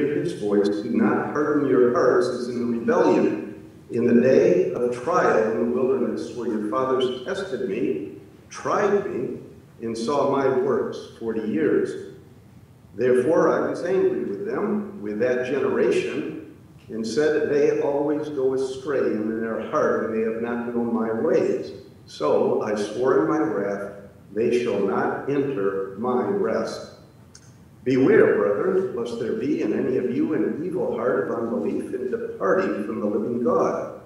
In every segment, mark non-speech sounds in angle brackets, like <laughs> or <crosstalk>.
hear his voice, do not harden your hearts as in the rebellion, in the day of trial in the wilderness, where your fathers tested me, tried me, and saw my works forty years. Therefore I was angry with them, with that generation, and said, They always go astray in their heart, and they have not known my ways. So I swore in my wrath, They shall not enter my rest. Beware, brethren, lest there be in any of you an evil heart of unbelief in departing from the living God.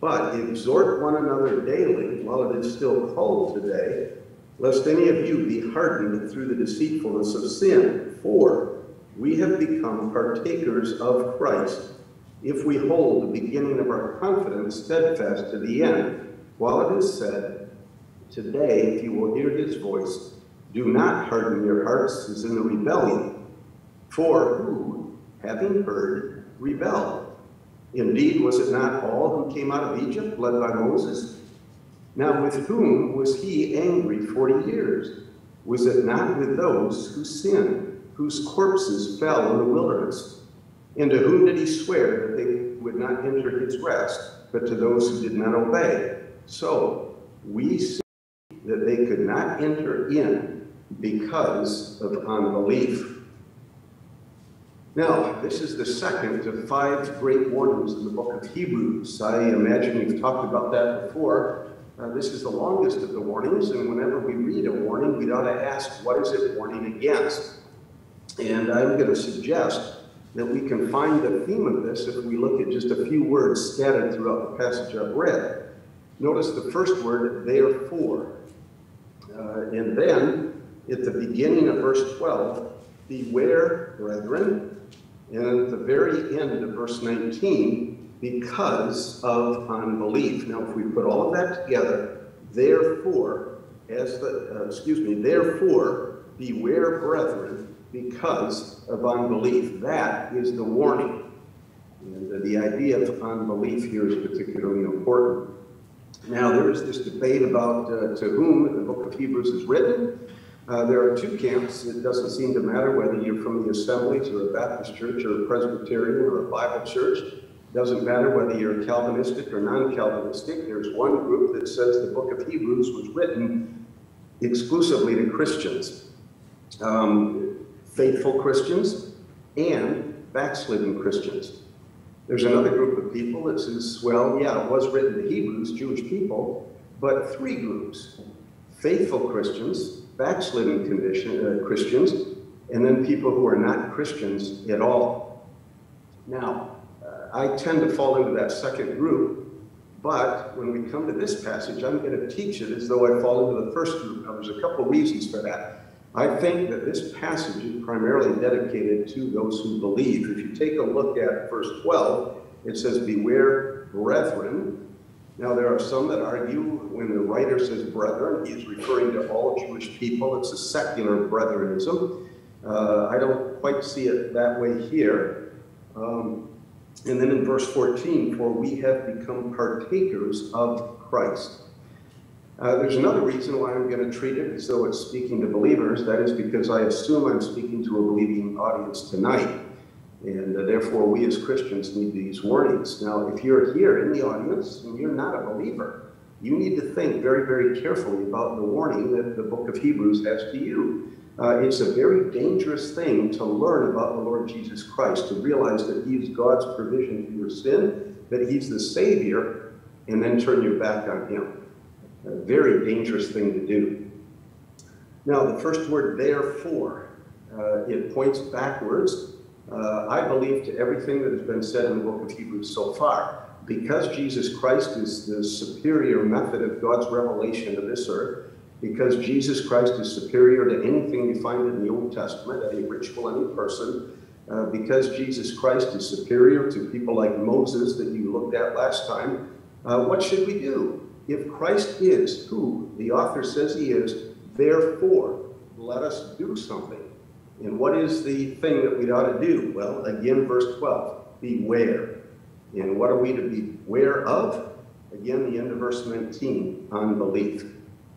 But exhort one another daily while it is still called today, lest any of you be hardened through the deceitfulness of sin. For we have become partakers of Christ if we hold the beginning of our confidence steadfast to the end. While it is said, Today, if you will hear his voice, do not harden your hearts as in the rebellion. For who, having heard, rebelled? Indeed, was it not all who came out of Egypt, led by Moses? Now, with whom was he angry forty years? Was it not with those who sinned, whose corpses fell in the wilderness? And to whom did he swear that they would not enter his rest, but to those who did not obey? So we see that they could not enter in because of unbelief. Now, this is the second of five great warnings in the book of Hebrews. I imagine we've talked about that before. Uh, this is the longest of the warnings, and whenever we read a warning, we ought to ask, what is it warning against? And I'm going to suggest that we can find the theme of this if we look at just a few words scattered throughout the passage I've read. Notice the first word, therefore. Uh, and then at the beginning of verse 12, beware, brethren, and at the very end of verse 19, because of unbelief. Now, if we put all of that together, therefore, as the, uh, excuse me, therefore, beware, brethren, because of unbelief. That is the warning. And the idea of unbelief here is particularly important. Now, there is this debate about uh, to whom the book of Hebrews is written. Uh, there are two camps. It doesn't seem to matter whether you're from the Assemblies or a Baptist church or a Presbyterian or a Bible church. It doesn't matter whether you're Calvinistic or non-Calvinistic. There's one group that says the book of Hebrews was written exclusively to Christians, um, faithful Christians and backslidden Christians. There's another group of people that says, well, yeah, it was written to Hebrews, Jewish people, but three groups, faithful Christians, backslidden condition, uh, Christians, and then people who are not Christians at all. Now, uh, I tend to fall into that second group, but when we come to this passage, I'm going to teach it as though I fall into the first group. Now, there's a couple reasons for that. I think that this passage is primarily dedicated to those who believe. If you take a look at verse 12, it says, Beware, brethren, now, there are some that argue when the writer says brethren, he is referring to all Jewish people. It's a secular brethrenism. Uh, I don't quite see it that way here. Um, and then in verse 14, for we have become partakers of Christ. Uh, there's another reason why I'm going to treat it as though it's speaking to believers. That is because I assume I'm speaking to a believing audience tonight. And uh, therefore, we as Christians need these warnings. Now, if you're here in the audience and you're not a believer, you need to think very, very carefully about the warning that the book of Hebrews has to you. Uh, it's a very dangerous thing to learn about the Lord Jesus Christ, to realize that He is God's provision for your sin, that He's the Savior, and then turn your back on Him. A very dangerous thing to do. Now, the first word, therefore, uh, it points backwards uh, I believe to everything that has been said in the book of Hebrews so far. Because Jesus Christ is the superior method of God's revelation to this earth, because Jesus Christ is superior to anything we find in the Old Testament, any ritual, any person, uh, because Jesus Christ is superior to people like Moses that you looked at last time, uh, what should we do? If Christ is who the author says he is, therefore, let us do something. And what is the thing that we ought to do? Well, again, verse 12, beware. And what are we to beware of? Again, the end of verse 19, unbelief.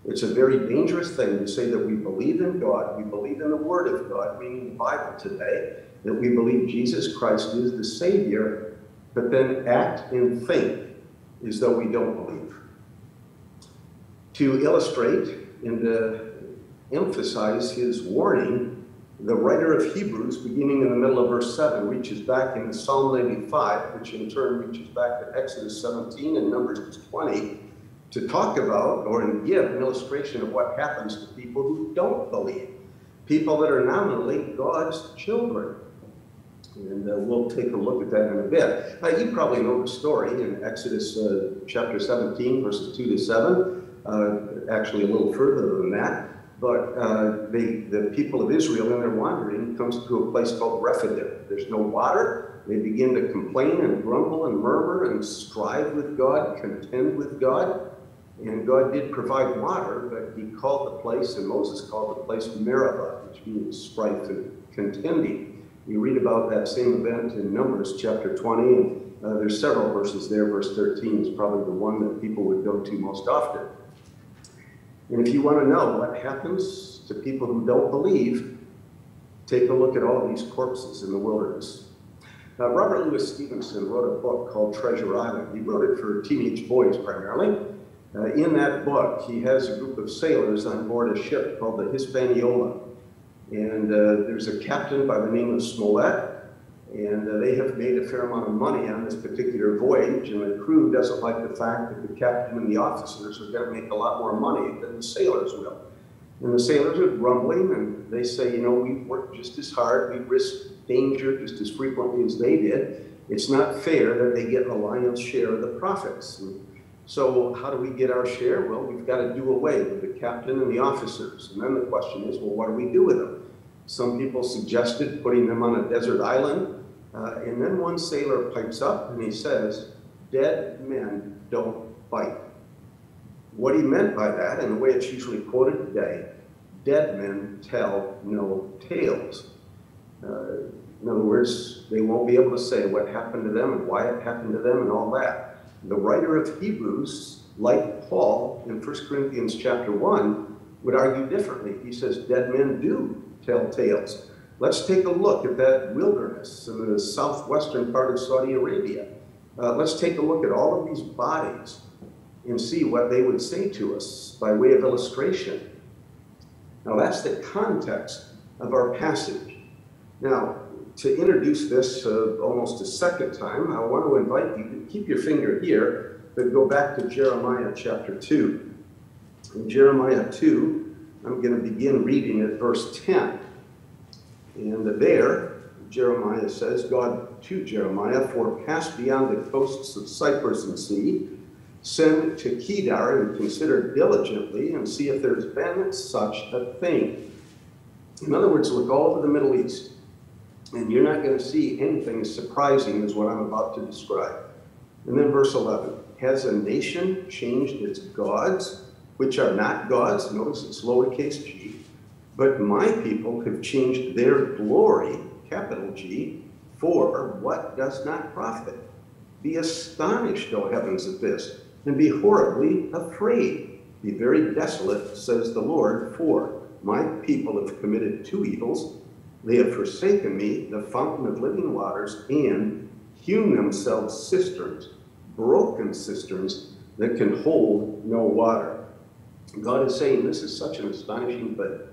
It's a very dangerous thing to say that we believe in God, we believe in the Word of God, meaning the Bible today, that we believe Jesus Christ is the Savior, but then act and think as though we don't believe. To illustrate and to emphasize his warning, the writer of Hebrews, beginning in the middle of verse 7, reaches back into Psalm 95, which in turn reaches back to Exodus 17 and Numbers 20, to talk about or give an illustration of what happens to people who don't believe, people that are nominally God's children. And uh, we'll take a look at that in a bit. Uh, you probably know the story in Exodus uh, chapter 17, verses 2 to 7, uh, actually a little further than that. But uh, the, the people of Israel, in their wandering, comes to a place called Rephidim. There's no water. They begin to complain and grumble and murmur and strive with God, contend with God. And God did provide water, but he called the place, and Moses called the place Meribah, which means strife and contending. You read about that same event in Numbers chapter 20, and uh, there's several verses there. Verse 13 is probably the one that people would go to most often. And if you want to know what happens to people who don't believe, take a look at all these corpses in the wilderness. Now, Robert Louis Stevenson wrote a book called Treasure Island. He wrote it for teenage boys primarily. Uh, in that book, he has a group of sailors on board a ship called the Hispaniola. And uh, there's a captain by the name of Smollett, and uh, they have made a fair amount of money on this particular voyage, and the crew doesn't like the fact that the captain and the officers are going to make a lot more money than the sailors will. And the sailors are grumbling, and they say, you know, we've worked just as hard, we risk danger just as frequently as they did. It's not fair that they get a lion's share of the profits. And so how do we get our share? Well, we've got to do away with the captain and the officers. And then the question is, well, what do we do with them? Some people suggested putting them on a desert island. Uh, and then one sailor pipes up and he says, dead men don't bite. What he meant by that, and the way it's usually quoted today, dead men tell no tales. Uh, in other words, they won't be able to say what happened to them and why it happened to them and all that. The writer of Hebrews, like Paul in 1 Corinthians chapter 1, would argue differently. He says dead men do tell tales. Let's take a look at that wilderness in the southwestern part of Saudi Arabia. Uh, let's take a look at all of these bodies and see what they would say to us by way of illustration. Now, that's the context of our passage. Now, to introduce this uh, almost a second time, I want to invite you to keep your finger here, but go back to Jeremiah chapter 2. In Jeremiah 2, I'm going to begin reading at verse 10. And there, Jeremiah says, God to Jeremiah, for pass beyond the coasts of Cyprus and see, send to Kedar and consider diligently and see if there's been such a thing. In other words, look all over the Middle East, and you're not going to see anything as surprising as what I'm about to describe. And then verse 11, has a nation changed its gods, which are not gods? Notice it's lowercase g but my people have changed their glory, capital G, for what does not profit. Be astonished, O heavens, at this, and be horribly afraid. Be very desolate, says the Lord, for my people have committed two evils. They have forsaken me, the fountain of living waters, and hewn themselves cisterns, broken cisterns that can hold no water. God is saying this is such an astonishing but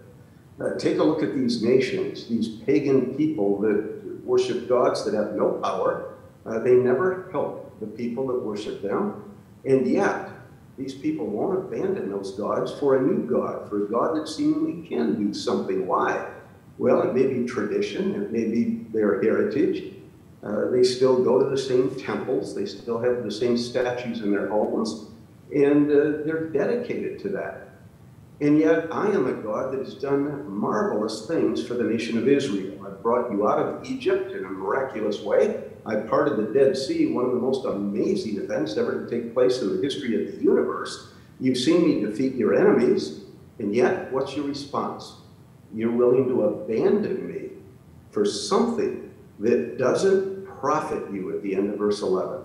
uh, take a look at these nations, these pagan people that worship gods that have no power. Uh, they never help the people that worship them. And yet, these people won't abandon those gods for a new God, for a God that seemingly can do something. Why? Well, it may be tradition, it may be their heritage. Uh, they still go to the same temples, they still have the same statues in their homes, and uh, they're dedicated to that. And yet I am a God that has done marvelous things for the nation of Israel. I brought you out of Egypt in a miraculous way. I parted the Dead Sea, one of the most amazing events ever to take place in the history of the universe. You've seen me defeat your enemies, and yet what's your response? You're willing to abandon me for something that doesn't profit you at the end of verse 11.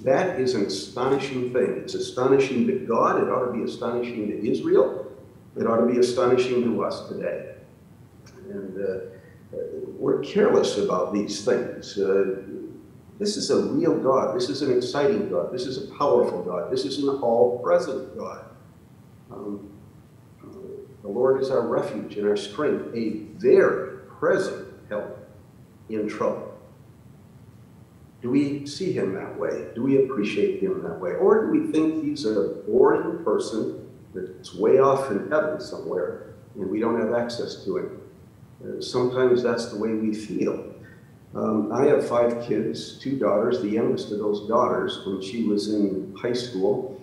That is an astonishing thing. It's astonishing to God. It ought to be astonishing to Israel. It ought to be astonishing to us today. And uh, we're careless about these things. Uh, this is a real God. This is an exciting God. This is a powerful God. This is an all present God. Um, uh, the Lord is our refuge and our strength, a very present help in trouble. Do we see him that way? Do we appreciate him that way? Or do we think he's a boring person that's way off in heaven somewhere and we don't have access to it. Uh, sometimes that's the way we feel. Um, I have five kids, two daughters. The youngest of those daughters, when she was in high school,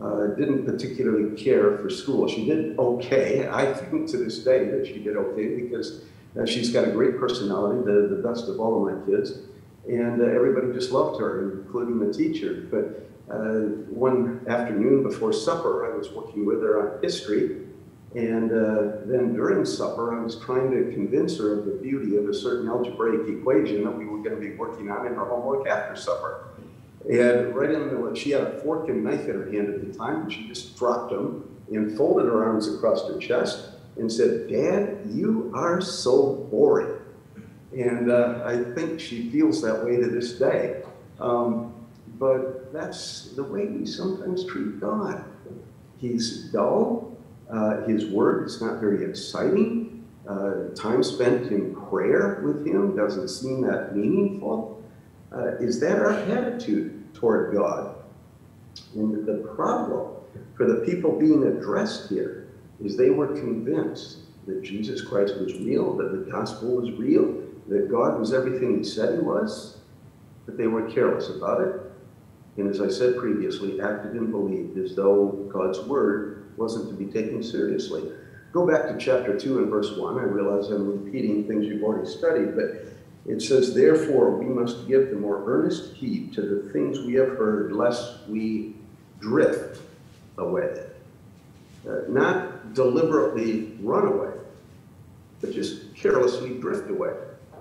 uh, didn't particularly care for school. She did okay. <laughs> I think to this day that she did okay because uh, she's got a great personality, the, the best of all of my kids and uh, everybody just loved her, including the teacher. But uh, one afternoon before supper, I was working with her on history, and uh, then during supper, I was trying to convince her of the beauty of a certain algebraic equation that we were going to be working on in her homework after supper. And right in the, middle, she had a fork and knife in her hand at the time, and she just dropped them and folded her arms across her chest and said, Dad, you are so boring. And uh, I think she feels that way to this day. Um, but that's the way we sometimes treat God. He's dull. Uh, his word is not very exciting. Uh, time spent in prayer with him doesn't seem that meaningful. Uh, is that our attitude toward God? And the problem for the people being addressed here is they were convinced that Jesus Christ was real, that the gospel was real, that God was everything he said he was, but they were careless about it. And as I said previously, acted and believed as though God's word wasn't to be taken seriously. Go back to chapter 2 and verse 1. I realize I'm repeating things you've already studied, but it says, Therefore, we must give the more earnest heed to the things we have heard, lest we drift away. Uh, not deliberately run away, but just carelessly drift away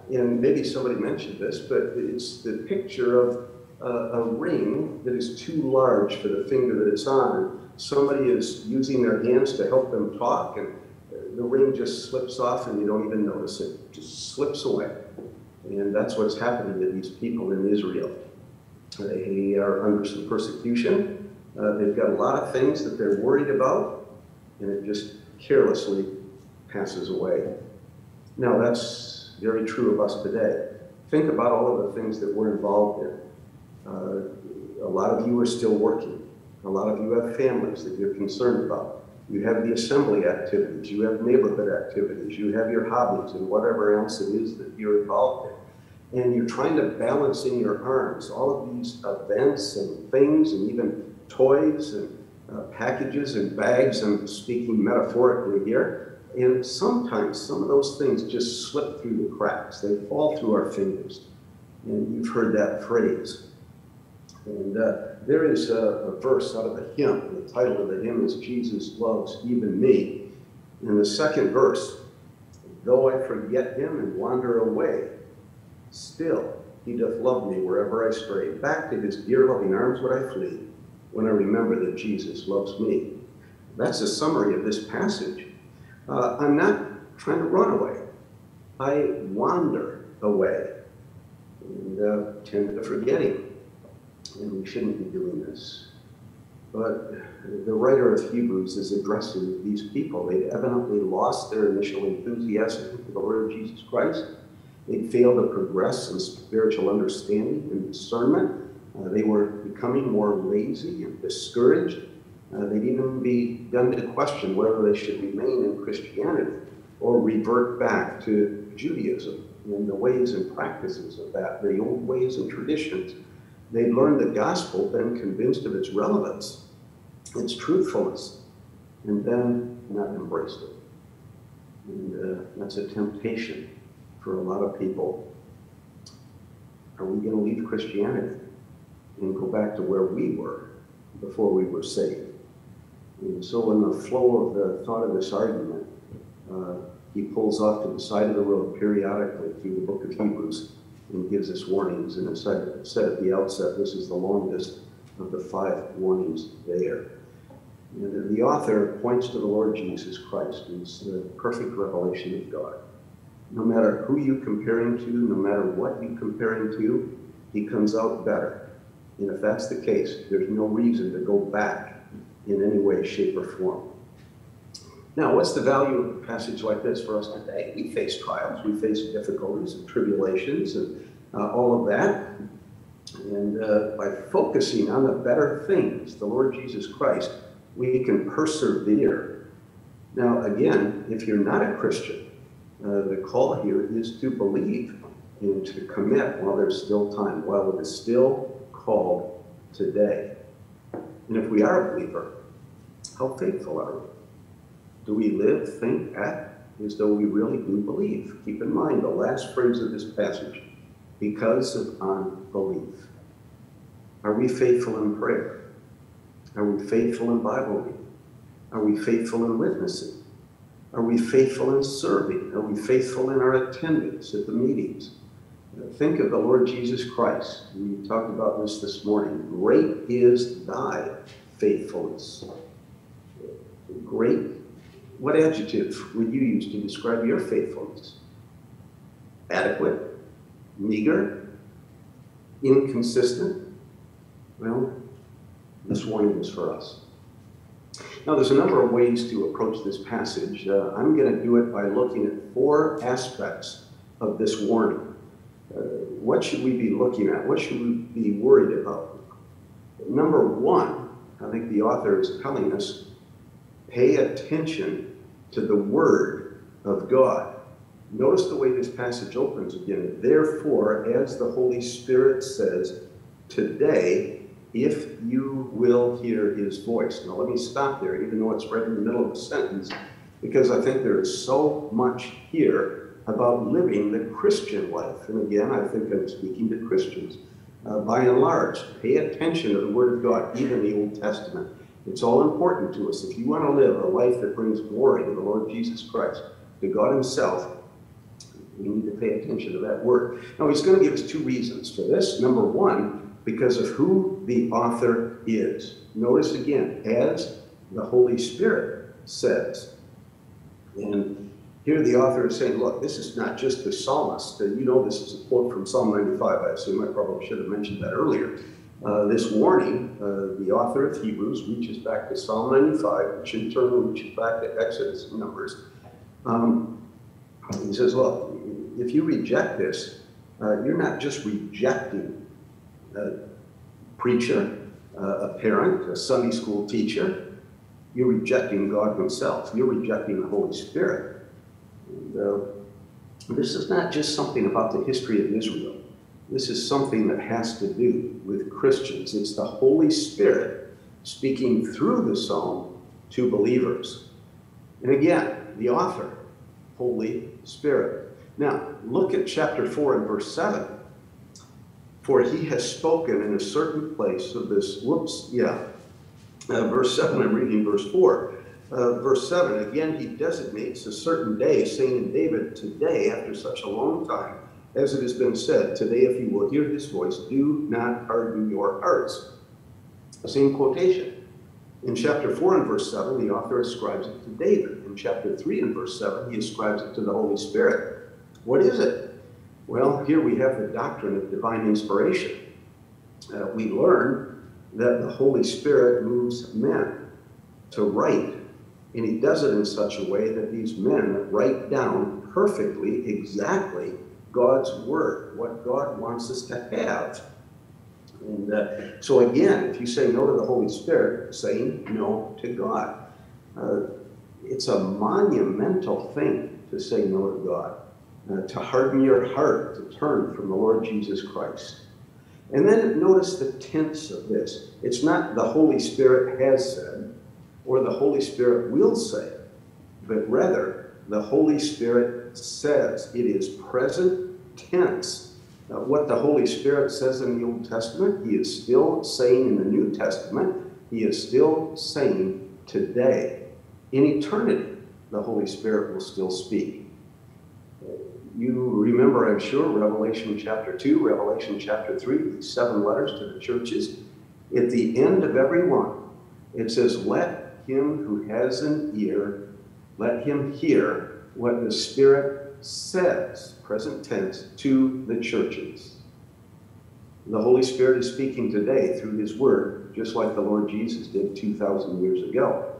and maybe somebody mentioned this, but it's the picture of uh, a ring that is too large for the finger that it's on. Somebody is using their hands to help them talk, and the ring just slips off, and you don't even notice it. it just slips away. And that's what's happening to these people in Israel. They are under some persecution. Uh, they've got a lot of things that they're worried about, and it just carelessly passes away. Now, that's very true of us today. Think about all of the things that we're involved in. Uh, a lot of you are still working. A lot of you have families that you're concerned about. You have the assembly activities, you have neighborhood activities, you have your hobbies and whatever else it is that you're involved in. And you're trying to balance in your arms all of these events and things and even toys and uh, packages and bags. I'm speaking metaphorically here and sometimes some of those things just slip through the cracks. They fall through our fingers. And you've heard that phrase. And uh, there is a, a, verse out of a hymn. The title of the hymn is Jesus Loves Even Me. In the second verse, though I forget him and wander away, still he doth love me wherever I stray. Back to his dear loving arms would I flee when I remember that Jesus loves me. That's a summary of this passage. Uh, I'm not trying to run away. I wander away and uh, tend to forget him. And we shouldn't be doing this. But the writer of Hebrews is addressing these people. They'd evidently lost their initial enthusiasm for the Lord Jesus Christ. They failed to progress in spiritual understanding and discernment. Uh, they were becoming more lazy and discouraged. Uh, they'd even begun to question whether they should remain in Christianity or revert back to Judaism and the ways and practices of that, the old ways and traditions. They'd learned the gospel, been convinced of its relevance, its truthfulness, and then not embraced it. And uh, that's a temptation for a lot of people. Are we going to leave Christianity and go back to where we were before we were saved? And so in the flow of the thought of this argument, uh, he pulls off to the side of the road periodically through the book of Hebrews and gives us warnings. And as I said at the outset, this is the longest of the five warnings there. And the author points to the Lord Jesus Christ, as the perfect revelation of God. no matter who you compare him to, no matter what you compare him to, he comes out better. And if that's the case, there's no reason to go back in any way, shape, or form. Now, what's the value of a passage like this for us today? We face trials, we face difficulties and tribulations and uh, all of that. And uh, by focusing on the better things, the Lord Jesus Christ, we can persevere. Now, again, if you're not a Christian, uh, the call here is to believe and to commit while there's still time, while it is still called today. And if we are a believer, how faithful are we? Do we live, think, act as though we really do believe? Keep in mind the last phrase of this passage because of unbelief. Are we faithful in prayer? Are we faithful in Bible reading? Are we faithful in witnessing? Are we faithful in serving? Are we faithful in our attendance at the meetings? Think of the Lord Jesus Christ. We talked about this this morning. Great is thy faithfulness. Great. What adjective would you use to describe your faithfulness? Adequate? Meager? Inconsistent? Well, this warning is for us. Now, there's a number of ways to approach this passage. Uh, I'm going to do it by looking at four aspects of this warning. Uh, what should we be looking at? What should we be worried about? Number one, I think the author is telling us pay attention to the Word of God. Notice the way this passage opens again. Therefore, as the Holy Spirit says, today, if you will hear his voice. Now, let me stop there, even though it's right in the middle of the sentence, because I think there is so much here about living the Christian life. And again, I think I'm speaking to Christians. Uh, by and large, pay attention to the Word of God, even the Old Testament. It's all important to us. If you want to live a life that brings glory to the Lord Jesus Christ, to God Himself, we need to pay attention to that Word. Now, He's going to give us two reasons for this. Number one, because of who the author is. Notice again, as the Holy Spirit says. And here the author is saying, look, this is not just the psalmist. You know this is a quote from Psalm 95. I assume I probably should have mentioned that earlier. Uh, this warning, uh, the author of Hebrews reaches back to Psalm 95, which in turn reaches back to Exodus and Numbers. Um, he says, look, if you reject this, uh, you're not just rejecting a preacher, a parent, a Sunday school teacher. You're rejecting God himself. You're rejecting the Holy Spirit. And, uh, this is not just something about the history of Israel. This is something that has to do with Christians. It's the Holy Spirit speaking through the psalm to believers. And again, the author, Holy Spirit. Now, look at chapter 4 and verse 7. For he has spoken in a certain place of this, whoops, yeah. Uh, verse 7, I'm reading verse 4 uh, verse 7, again, he designates a certain day, saying in David, Today, after such a long time, as it has been said, Today, if you will hear his voice, do not harden your hearts. The same quotation. In chapter 4 and verse 7, the author ascribes it to David. In chapter 3 and verse 7, he ascribes it to the Holy Spirit. What is it? Well, here we have the doctrine of divine inspiration. Uh, we learn that the Holy Spirit moves men to write and he does it in such a way that these men write down perfectly, exactly God's word, what God wants us to have. And uh, so, again, if you say no to the Holy Spirit, saying no to God. Uh, it's a monumental thing to say no to God, uh, to harden your heart, to turn from the Lord Jesus Christ. And then notice the tense of this. It's not the Holy Spirit has said, or the Holy Spirit will say, but rather the Holy Spirit says. It is present tense. Now, what the Holy Spirit says in the Old Testament, He is still saying in the New Testament, He is still saying today. In eternity, the Holy Spirit will still speak. You remember, I'm sure, Revelation chapter 2, Revelation chapter 3, these seven letters to the churches. At the end of every one, it says, Let him who has an ear, let him hear what the Spirit says, present tense, to the churches. The Holy Spirit is speaking today through His Word, just like the Lord Jesus did 2,000 years ago.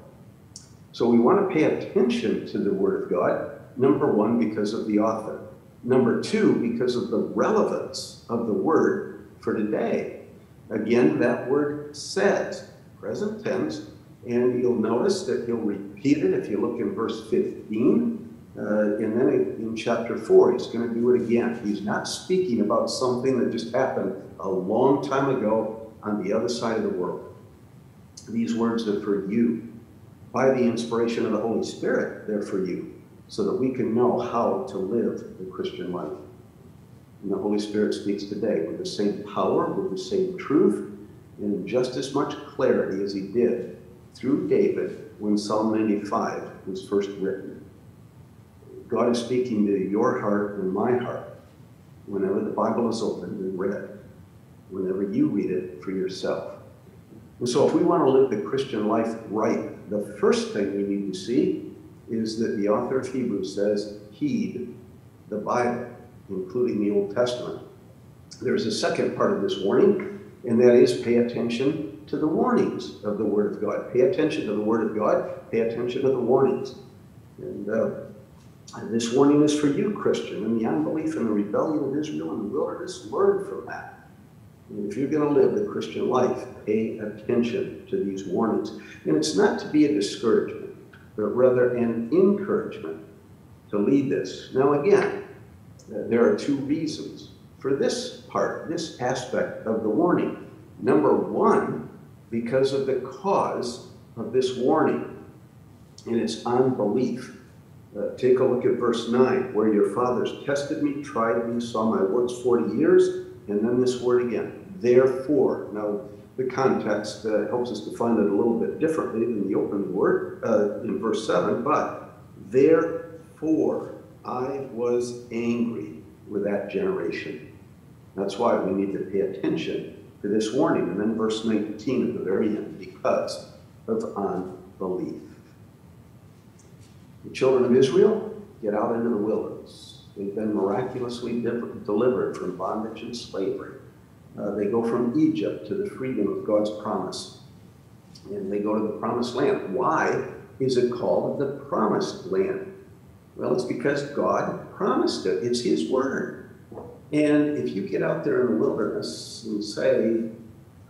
So we want to pay attention to the Word of God, number one, because of the author. Number two, because of the relevance of the Word for today. Again, that word says, present tense, and you'll notice that he'll repeat it if you look in verse 15. Uh, and then in chapter 4, he's going to do it again. He's not speaking about something that just happened a long time ago on the other side of the world. These words are for you. By the inspiration of the Holy Spirit, they're for you, so that we can know how to live the Christian life. And the Holy Spirit speaks today with the same power, with the same truth, and just as much clarity as he did through David when Psalm 95 was first written. God is speaking to your heart and my heart whenever the Bible is opened and read, whenever you read it for yourself. And so, if we want to live the Christian life right, the first thing we need to see is that the author of Hebrews says, heed the Bible, including the Old Testament. There's a second part of this warning, and that is pay attention to the warnings of the Word of God. Pay attention to the Word of God. Pay attention to the warnings. And, uh, this warning is for you, Christian, and the unbelief and the rebellion of Israel in the wilderness. Learn from that. And if you're going to live the Christian life, pay attention to these warnings. And it's not to be a discouragement, but rather an encouragement to lead this. Now, again, uh, there are two reasons for this part, this aspect of the warning. Number one, because of the cause of this warning, and it's unbelief. Uh, take a look at verse 9, where your fathers tested me, tried me, saw my works 40 years, and then this word again, therefore. Now, the context uh, helps us to find it a little bit differently than the open word uh, in verse 7, but therefore I was angry with that generation. That's why we need to pay attention to this warning. And then verse 19 at the very end, because of unbelief. The children of Israel get out into the wilderness. They've been miraculously delivered from bondage and slavery. Uh, they go from Egypt to the freedom of God's promise. And they go to the promised land. Why is it called the promised land? Well, it's because God promised it. It's His word. And if you get out there in the wilderness and say,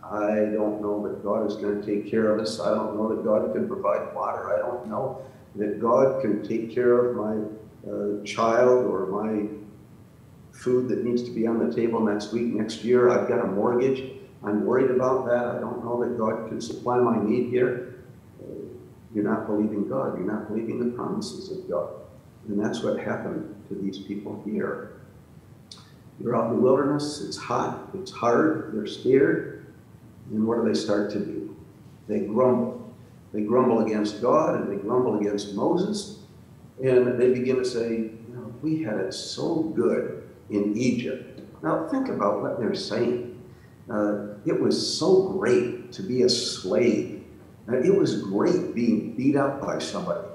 I don't know that God is going to take care of us, I don't know that God can provide water, I don't know that God can take care of my uh, child or my food that needs to be on the table next week, next year, I've got a mortgage, I'm worried about that, I don't know that God can supply my need here. You're not believing God, you're not believing the promises of God. And that's what happened to these people here. They're out in the wilderness, it's hot, it's hard, they're scared. And what do they start to do? They grumble. They grumble against God and they grumble against Moses. And they begin to say, you know, we had it so good in Egypt. Now think about what they're saying. Uh, it was so great to be a slave. It was great being beat up by somebody.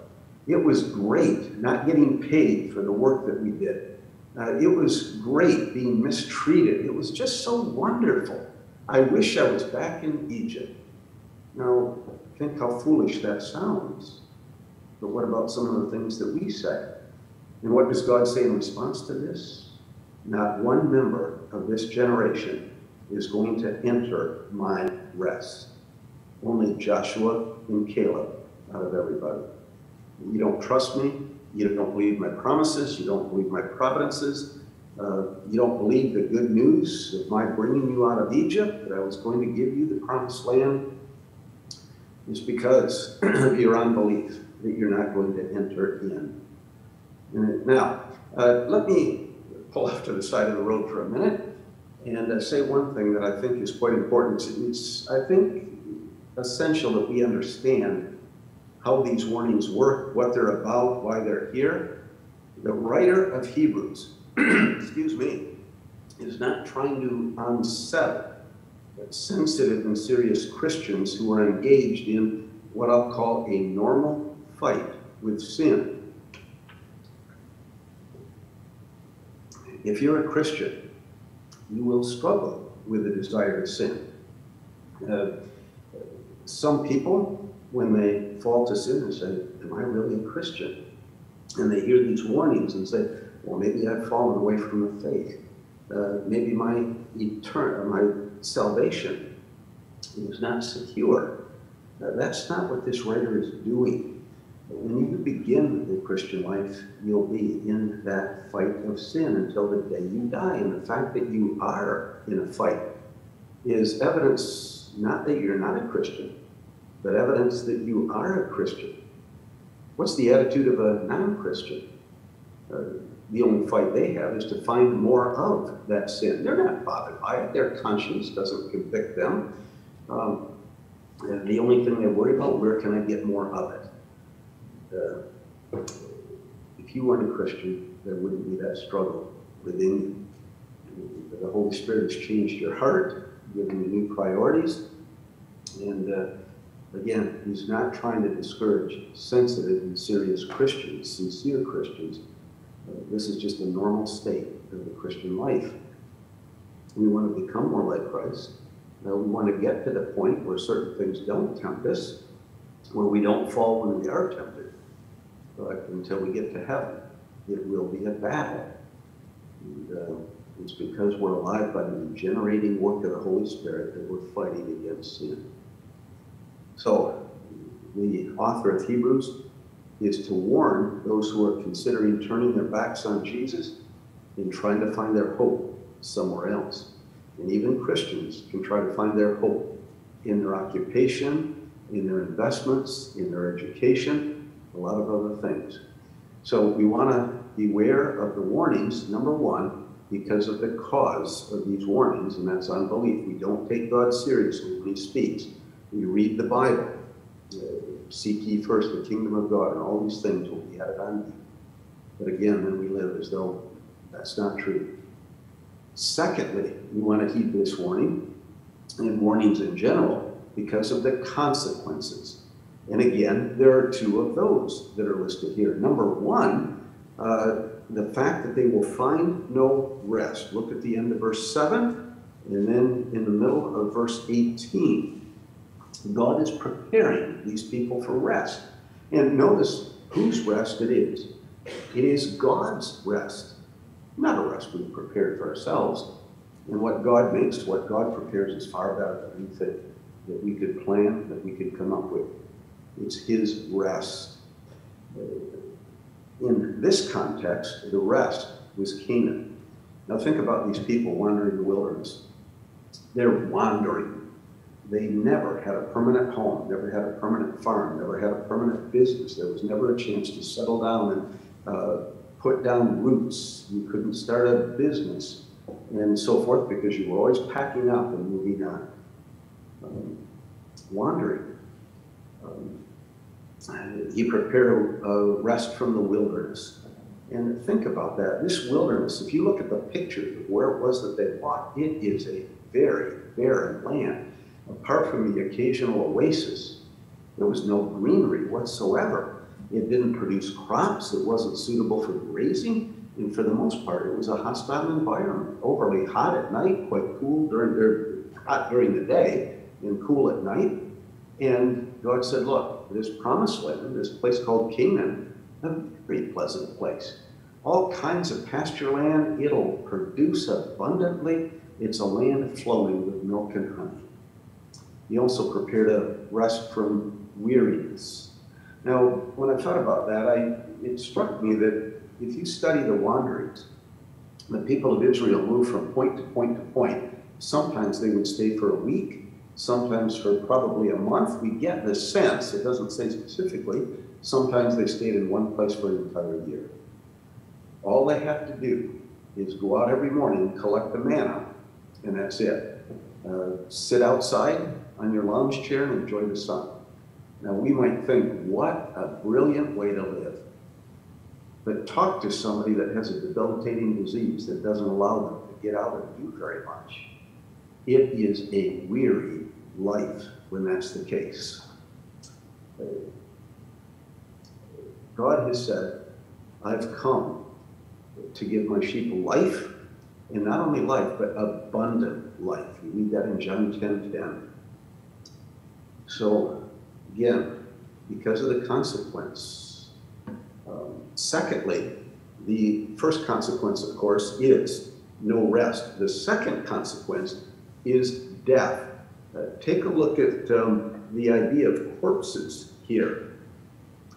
It was great not getting paid for the work that we did. Uh, it was great being mistreated. It was just so wonderful. I wish I was back in Egypt. Now, think how foolish that sounds. But what about some of the things that we say? And what does God say in response to this? Not one member of this generation is going to enter my rest. Only Joshua and Caleb out of everybody. You don't trust me? You don't believe my promises. You don't believe my providences. Uh, you don't believe the good news of my bringing you out of Egypt, that I was going to give you the promised land. It's because <clears throat> of your unbelief that you're not going to enter in. Now, uh, let me pull off to the side of the road for a minute and uh, say one thing that I think is quite important. It's, I think, essential that we understand how these warnings work, what they're about, why they're here. The writer of Hebrews, <clears throat> excuse me, is not trying to unsettle sensitive and serious Christians who are engaged in what I'll call a normal fight with sin. if you're a Christian, you will struggle with the desire to sin. Uh, some people, when they fall to sin, and say, Am I really a Christian? And they hear these warnings and say, Well, maybe I've fallen away from the faith. Uh, maybe my etern- my salvation is not secure. Uh, that's not what this writer is doing. When you begin the Christian life, you'll be in that fight of sin until the day you die. And the fact that you are in a fight is evidence not that you're not a Christian, but evidence that you are a Christian. What's the attitude of a non Christian? Uh, the only fight they have is to find more of that sin. They're not bothered by it, their conscience doesn't convict them. Um, the only thing they worry about, where can I get more of it? Uh, if you weren't a Christian, there wouldn't be that struggle within you. The Holy Spirit has changed your heart, given you new priorities, and uh, again, He's not trying to discourage sensitive and serious Christians, sincere Christians. Uh, this is just a normal state of the Christian life. We want to become more like Christ. Uh, we want to get to the point where certain things don't tempt us, where we don't fall when we are tempted. But until we get to heaven, it will be a battle. And, uh, it's because we're alive by the regenerating work of the Holy Spirit that we're fighting against sin. So, the author of Hebrews is to warn those who are considering turning their backs on Jesus and trying to find their hope somewhere else. And even Christians can try to find their hope in their occupation, in their investments, in their education, a lot of other things. So we want to beware of the warnings, number one, because of the cause of these warnings, and that's unbelief. We don't take God seriously when He speaks. We read the Bible. Seek ye first the kingdom of God, and all these things will be added unto you. But again, then we live as though that's not true. Secondly, we want to heed this warning and warnings in general because of the consequences. And again, there are two of those that are listed here. Number one, uh, the fact that they will find no rest. Look at the end of verse 7, and then in the middle of verse 18. God is preparing these people for rest. And notice whose rest it is. It is God's rest not a rest we've prepared for ourselves. And what God makes, what God prepares is far better than anything that we could plan, that we could come up with. It's His rest. In this context, the rest was Canaan. Now think about these people wandering in the wilderness. They're wandering. They never had a permanent home, never had a permanent farm, never had a permanent business. There was never a chance to settle down and uh, put down roots. You couldn't start a business and so forth because you were always packing up and moving on. Um, wandering. Um, he prepared a, rest from the wilderness. And think about that. This wilderness, if you look at the picture of where it was that they walked, it is a very barren land. Apart from the occasional oasis, there was no greenery whatsoever. It didn't produce crops. It wasn't suitable for grazing. And for the most part, it was a hostile environment. Overly hot at night, quite cool during or hot during the day, and cool at night. And God said, "Look, this promised land, this place called Canaan, a very pleasant place. All kinds of pasture land. It'll produce abundantly. It's a land flowing with milk and honey." He also prepared a rest from weariness now, when I thought about that, I, it struck me that if you study the wanderings, the people of Israel moved from point to point to point. Sometimes they would stay for a week, sometimes for probably a month. We get the sense, it doesn't say specifically, sometimes they stayed in one place for an entire year. All they have to do is go out every morning, collect the manna, and that's it. Uh, sit outside on your lounge chair and enjoy the sun. Now, we might think, what a brilliant way to live. But talk to somebody that has a debilitating disease that doesn't allow them to get out and do very much. It is a weary life when that's the case. God has said, I've come to give my sheep life And not only life, but abundant life. You read that in John 10 10. So, again, because of the consequence. Um, secondly, the first consequence, of course, is no rest. The second consequence is death. Uh, take a look at um, the idea of corpses here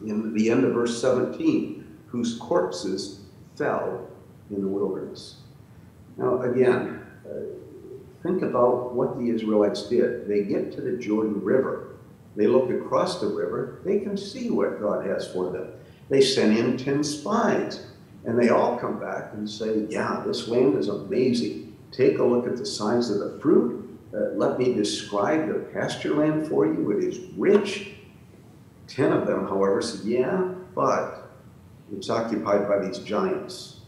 in the end of verse 17, whose corpses fell in the wilderness. Now, again, think about what the Israelites did. They get to the Jordan River. They look across the river. They can see what God has for them. They send in 10 spies, and they all come back and say, Yeah, this land is amazing. Take a look at the size of the fruit. Uh, let me describe the pasture land for you. It is rich. Ten of them, however, said, Yeah, but it's occupied by these giants,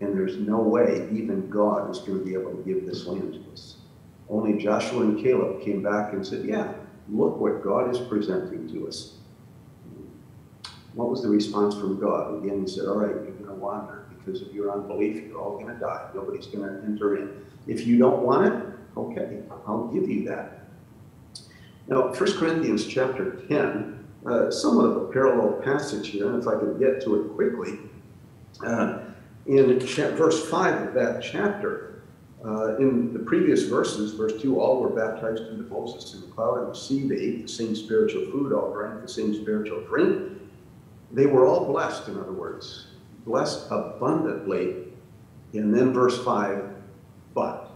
and there's no way even God is going to be able to give this land to us. Only Joshua and Caleb came back and said, Yeah, look what God is presenting to us. What was the response from God? Again, he said, All right, you're going to wander because of your unbelief. You're all going to die. Nobody's going to enter in. If you don't want it, okay, I'll give you that. Now, 1 Corinthians chapter 10 uh, somewhat of a parallel passage here, and if I could get to it quickly. Uh, in verse 5 of that chapter, uh, in the previous verses, verse 2, all were baptized into Moses in the cloud and the sea. They ate the same spiritual food, all drank the same spiritual drink. They were all blessed, in other words, blessed abundantly. And then verse 5, but.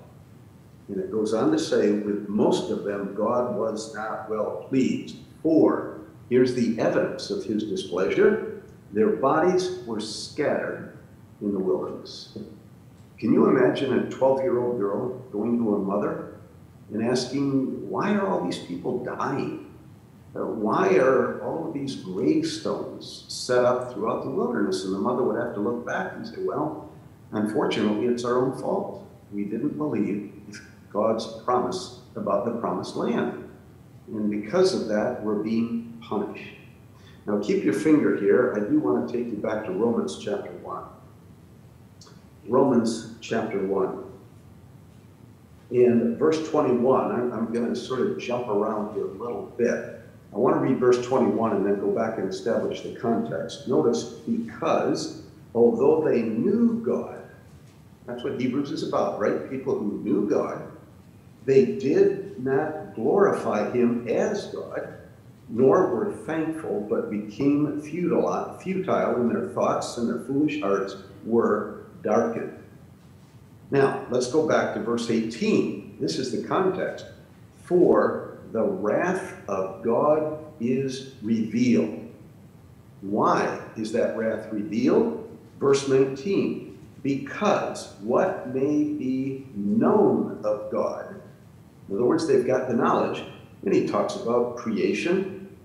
And it goes on to say, with most of them, God was not well pleased. For Here's the evidence of his displeasure. Their bodies were scattered in the wilderness. Can you imagine a 12 year old girl going to her mother and asking, Why are all these people dying? Uh, why are all of these gravestones set up throughout the wilderness? And the mother would have to look back and say, Well, unfortunately, it's our own fault. We didn't believe God's promise about the promised land. And because of that, we're being punished. Now keep your finger here. I do want to take you back to Romans chapter 1. Romans chapter 1. In verse 21, I'm, I'm going to sort of jump around here a little bit. I want to read verse 21 and then go back and establish the context. Notice, because although they knew God, that's what Hebrews is about, right? People who knew God, they did not glorify him as God, nor were thankful, but became futile, futile in their thoughts, and their foolish hearts were darkened. Now, let's go back to verse 18. This is the context. For the wrath of God is revealed. Why is that wrath revealed? Verse 19. Because what may be known of God, in other words, they've got the knowledge, and he talks about creation,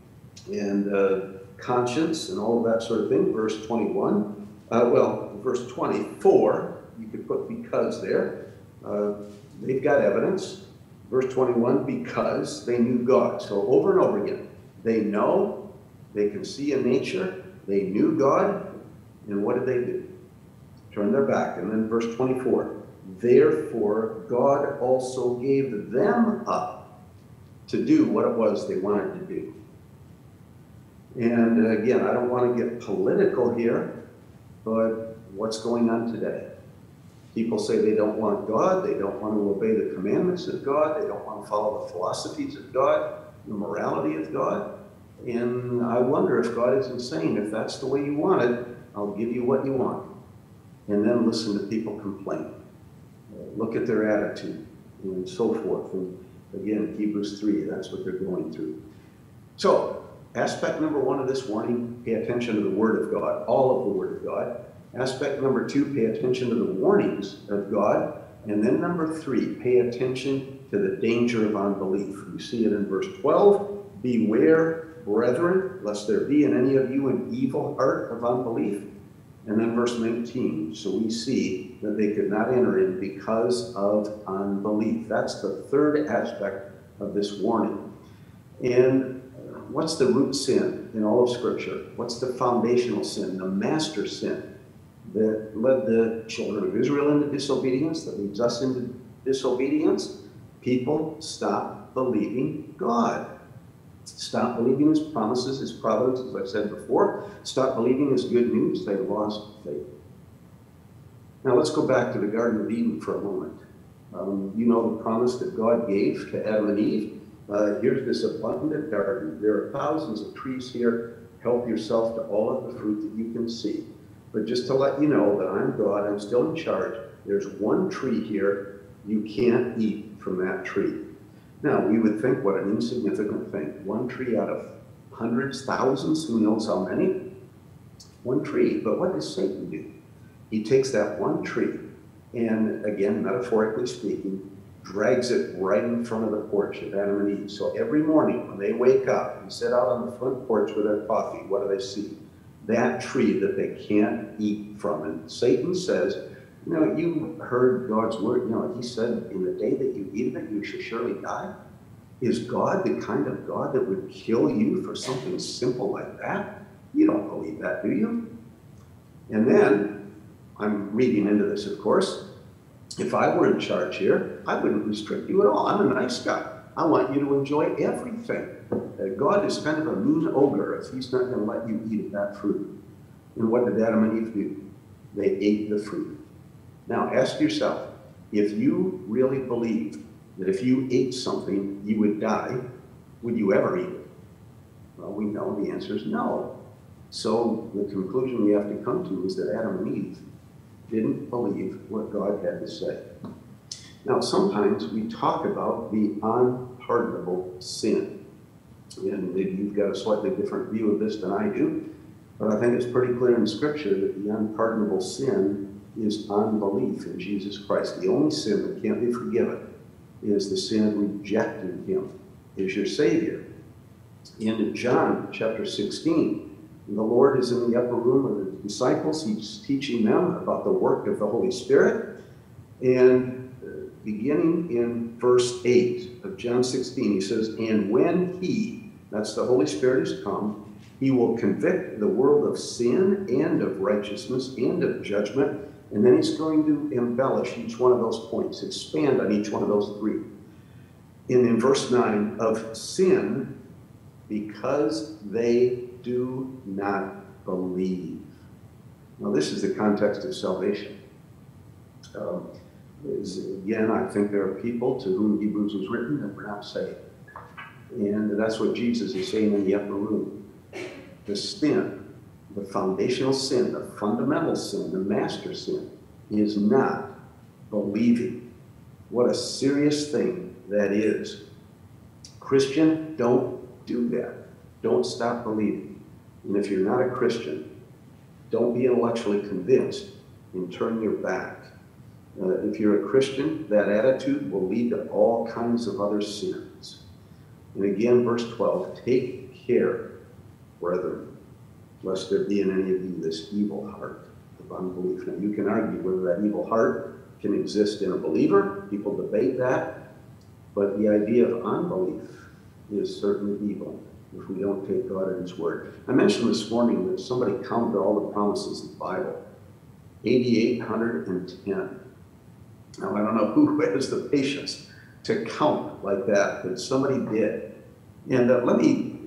and uh, conscience and all of that sort of thing. Verse 21. Uh, well, verse 24, you could put because there. Uh, they've got evidence. Verse 21, because they knew God. So over and over again, they know, they can see in nature, they knew God, and what did they do? Turn their back. And then verse 24, therefore God also gave them up to do what it was they wanted to do. And again, I don't want to get political here, but what's going on today? People say they don't want God, they don't want to obey the commandments of God, they don't want to follow the philosophies of God, the morality of God. And I wonder if God isn't saying, if that's the way you want it, I'll give you what you want. And then listen to people complain. Look at their attitude and so forth. And again, Hebrews 3, that's what they're going through. So, Aspect number one of this warning, pay attention to the Word of God, all of the Word of God. Aspect number two, pay attention to the warnings of God. And then number three, pay attention to the danger of unbelief. We see it in verse 12 Beware, brethren, lest there be in any of you an evil heart of unbelief. And then verse 19, so we see that they could not enter in because of unbelief. That's the third aspect of this warning. And what's the root sin in all of Scripture? What's the foundational sin, the master sin? That led the children of Israel into disobedience, that leads us into disobedience. People stop believing God. Stop believing his promises, his providence, as I've said before. Stop believing his good news. They lost faith. Now let's go back to the Garden of Eden for a moment. Um, you know the promise that God gave to Adam and Eve. Uh, here's this abundant garden. There are thousands of trees here. Help yourself to all of the fruit that you can see. But just to let you know that I'm God, I'm still in charge. There's one tree here. You can't eat from that tree. Now, we would think what an insignificant thing. One tree out of hundreds, thousands, who knows how many? One tree. But what does Satan do? He takes that one tree and, again, metaphorically speaking, drags it right in front of the porch of Adam and Eve. So every morning when they wake up and sit out on the front porch with their coffee, what do they see? That tree that they can't eat from. And Satan says, you know, you heard God's word. You know, he said, in the day that you eat of it, you shall surely die. Is God the kind of God that would kill you for something simple like that? You don't believe that, do you? And then, I'm reading into this, of course. If I were in charge here, I wouldn't restrict you at all. I'm a nice guy. I want you to enjoy everything. Uh, God is kind of a mean ogre if he's not going to let you eat of that fruit. And what did Adam and Eve do? They ate the fruit. Now ask yourself, if you really believed that if you ate something, you would die, would you ever eat it? Well, we know the answer is no. So the conclusion we have to come to is that Adam and Eve didn't believe what God had to say. Now, sometimes we talk about the unpardonable sin. And maybe you've got a slightly different view of this than I do, but I think it's pretty clear in Scripture that the unpardonable sin is unbelief in Jesus Christ. The only sin that can't be forgiven is the sin of rejecting him as your Savior. In John chapter 16, the Lord is in the upper room with the disciples. He's teaching them about the work of the Holy Spirit. And beginning in verse 8 of John 16, he says, And when he, that's the Holy Spirit, has come, he will convict the world of sin and of righteousness and of judgment. And then he's going to embellish each one of those points, expand on each one of those three. And in verse 9, of sin, because they do not believe. Now, this is the context of salvation. Um, is, again, I think there are people to whom Hebrews was written that were not saved. And that's what Jesus is saying in the upper room. The sin the foundational sin, the fundamental sin, the master sin, is not believing. What a serious thing that is. Christian, don't do that. Don't stop believing. And if you're not a Christian, don't be intellectually convinced and turn your back. Uh, if you're a Christian, that attitude will lead to all kinds of other sins. And again, verse 12 take care, brethren, lest there be in any of you this evil heart of unbelief. Now, you can argue whether that evil heart can exist in a believer. People debate that. But the idea of unbelief is certainly evil if we don't take God at His word. I mentioned this morning that somebody counted all the promises in the Bible 8,810. Now, I don't know <laughs> who has the patience to count like that, but somebody did. And uh, let me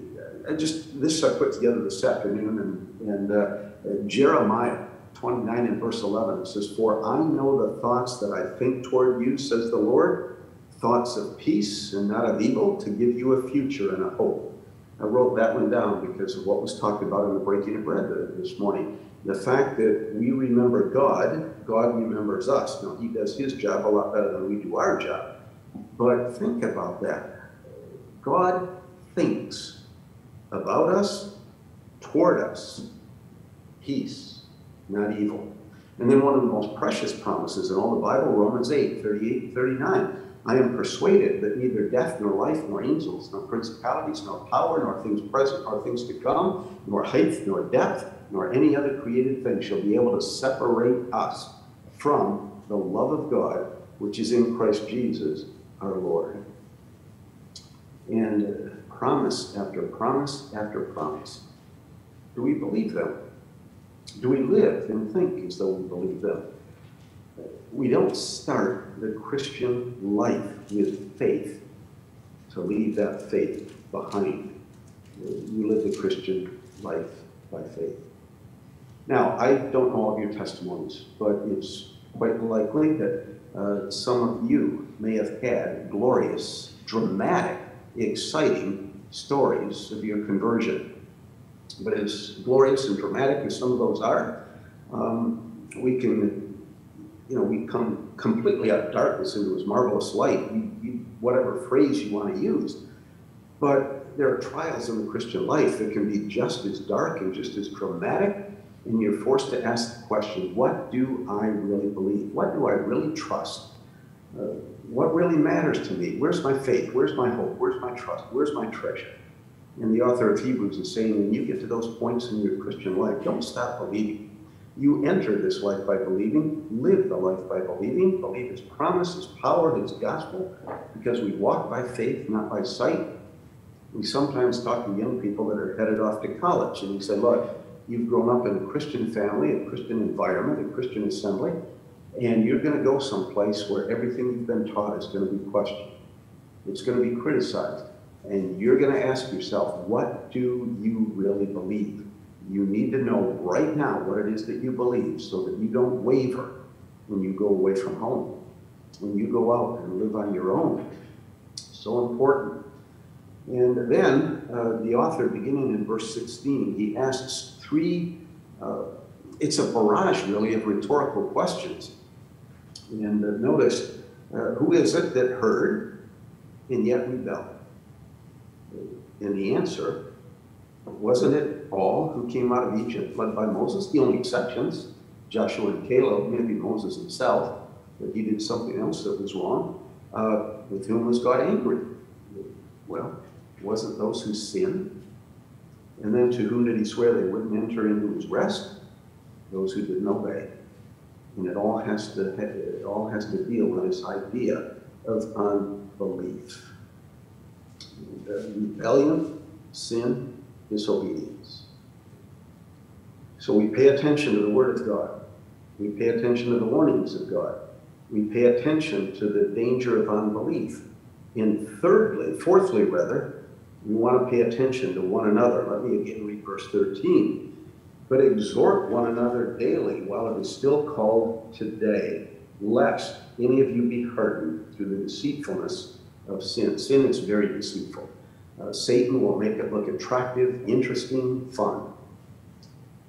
I just this I put together this afternoon, and, and uh, Jeremiah 29 and verse 11 it says, "For I know the thoughts that I think toward you," says the Lord, "thoughts of peace and not of evil, to give you a future and a hope." I wrote that one down because of what was talked about in the breaking of bread this morning. The fact that we remember God, God remembers us. Now, He does His job a lot better than we do our job. But think about that. God thinks about us, toward us, peace, not evil. And then one of the most precious promises in all the Bible, Romans 8, 38, 39. I am persuaded that neither death, nor life, nor angels, nor principalities, nor power, nor things present, nor things to come, nor height, nor depth, nor any other created thing shall be able to separate us from the love of God, which is in Christ Jesus our Lord. And uh, promise after promise after promise. Do we believe them? Do we live and think as though we believe them? We don't start the Christian life with faith to leave that faith behind. You live the Christian life by faith. Now, I don't know all of your testimonies, but it's quite likely that uh, some of you may have had glorious, dramatic, exciting stories of your conversion. But as glorious and dramatic as some of those are, um, we can, you know, we come completely out of darkness into His marvelous light, you, you, whatever phrase you want to use. But there are trials in the Christian life that can be just as dark and just as dramatic and you're forced to ask the question, what do I really believe? What do I really trust? Uh, what really matters to me? Where's my faith? Where's my hope? Where's my trust? Where's my treasure? And the author of Hebrews is saying, when you get to those points in your Christian life, don't stop believing. You enter this life by believing, live the life by believing, believe His promise, His power, His gospel, because we walk by faith, not by sight. We sometimes talk to young people that are headed off to college, and we say, look, you've grown up in a Christian family, a Christian environment, a Christian assembly, and you're going to go someplace where everything you've been taught is going to be questioned. It's going to be criticized. And you're going to ask yourself, what do you really believe? You need to know right now what it is that you believe so that you don't waver when you go away from home, when you go out and live on your own. So important. And then uh, the author, beginning in verse 16, he asks three, uh, it's a barrage really of rhetorical questions. And uh, notice, uh, who is it that heard and yet rebelled? And the answer, wasn't it all who came out of Egypt led by Moses? The only exceptions, Joshua and Caleb, maybe Moses himself, but he did something else that was wrong. Uh, with whom was God angry? Well, wasn't those who sinned and then to whom did he swear they wouldn't enter into his rest? Those who didn't obey. And it all has to it all has to deal with this idea of unbelief. Rebellion, sin, disobedience. So we pay attention to the Word of God. We pay attention to the warnings of God. We pay attention to the danger of unbelief. And thirdly, fourthly rather, we want to pay attention to one another. Let me again read verse 13. But exhort one another daily while it is still called today, lest any of you be hardened through the deceitfulness of sin. Sin is very deceitful. Uh, Satan will make it look attractive, interesting, fun.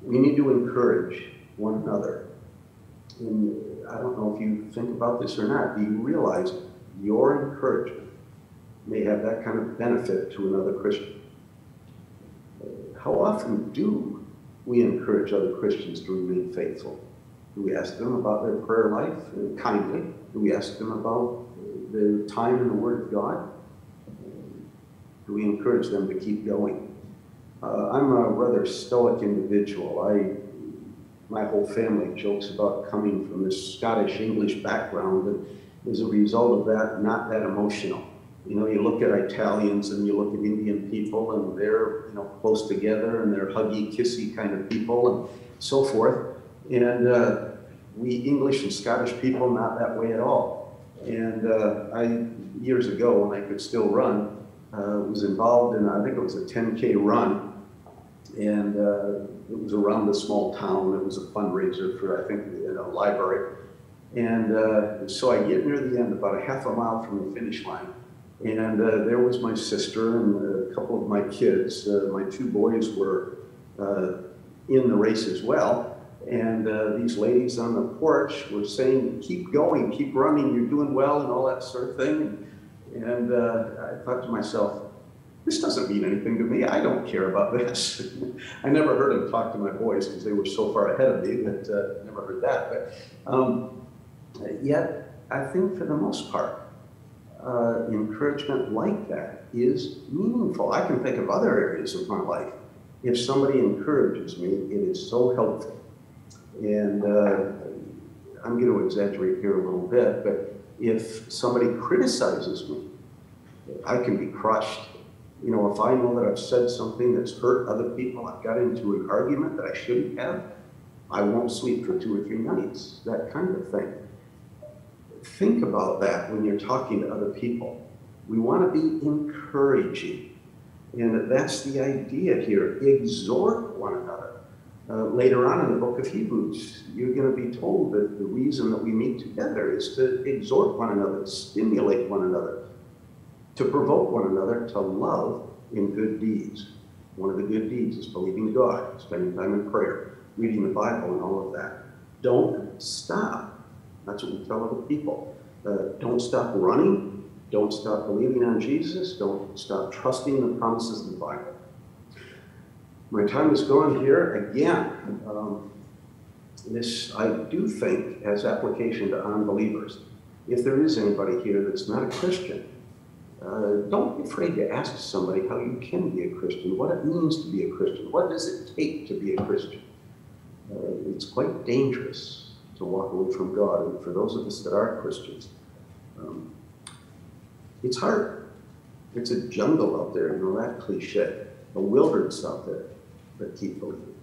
We need to encourage one another. And I don't know if you think about this or not. Do you realize your encouragement may have that kind of benefit to another Christian. How often do we encourage other Christians to remain faithful? Do we ask them about their prayer life uh, kindly? Do we ask them about their time in the Word of God? Do we encourage them to keep going? Uh, I'm a rather stoic individual. I, my whole family jokes about coming from this Scottish English background, and as a result of that, not that emotional. You know, you look at Italians and you look at Indian people and they're, you know, close together and they're huggy, kissy kind of people and so forth. And uh, we English and Scottish people, not that way at all. And uh, I, years ago when I could still run, uh, was involved in, I think it was a 10K run. And uh, it was around a small town. It was a fundraiser for, I think, a library. And uh, so I get near the end, about a half a mile from the finish line and uh, there was my sister and a couple of my kids. Uh, my two boys were uh, in the race as well. And uh, these ladies on the porch were saying, keep going, keep running, you're doing well, and all that sort of thing. And, uh, I thought to myself, this doesn't mean anything to me. I don't care about this. <laughs> I never heard them talk to my boys because they were so far ahead of me that uh, I never heard that. But um, yet, I think for the most part, uh, encouragement like that is meaningful. I can think of other areas of my life. If somebody encourages me, it is so helpful. And uh, I'm going to exaggerate here a little bit, but if somebody criticizes me, I can be crushed. You know, if I know that I've said something that's hurt other people, I've got into an argument that I shouldn't have, I won't sleep for two or three nights, that kind of thing. Think about that when you're talking to other people. We want to be encouraging. And that's the idea here. Exhort one another. Uh, later on in the book of Hebrews, you're going to be told that the reason that we meet together is to exhort one another, stimulate one another, to provoke one another to love in good deeds. One of the good deeds is believing God, spending time in prayer, reading the Bible, and all of that. Don't stop. That's what we tell other people. Uh, don't stop running. Don't stop believing on Jesus. Don't stop trusting the promises of the Bible. My time is gone here again. Um, this, I do think, has application to unbelievers. If there is anybody here that's not a Christian, uh, don't be afraid to ask somebody how you can be a Christian, what it means to be a Christian, what does it take to be a Christian. Uh, it's quite dangerous to walk away from God, and for those of us that are Christians, um, it's hard. It's a jungle out there, you know that cliche, a wilderness out there, but keep believing.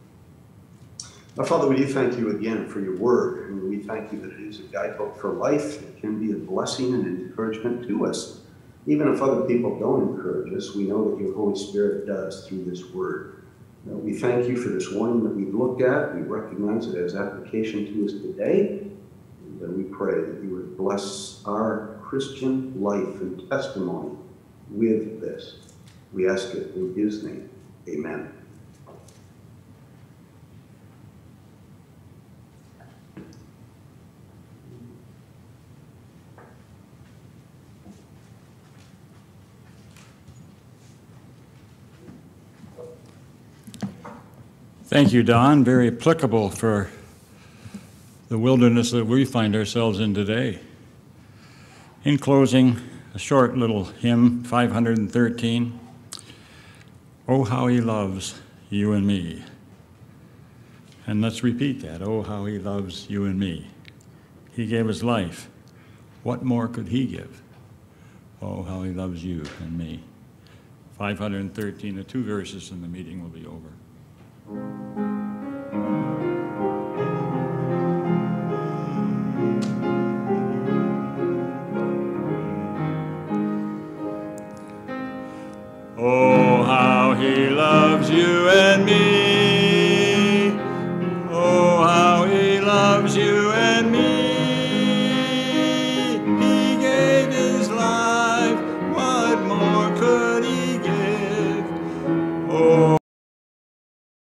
Now, Father, we do thank you again for your word, and we thank you that it is a guidebook for life. It can be a blessing and encouragement to us. Even if other people don't encourage us, we know that your Holy Spirit does through this word. We thank you for this warning that we've looked at. We recognize it as application to us today. And uh, we pray that you would bless our Christian life and testimony with this. We ask it in his name. Amen. Thank you, Don. Very applicable for the wilderness that we find ourselves in today. In closing, a short little hymn, 513. Oh, how he loves you and me. And let's repeat that. Oh, how he loves you and me. He gave his life. What more could he give? Oh, how he loves you and me. 513, the two verses, and the meeting will be over. Thank you.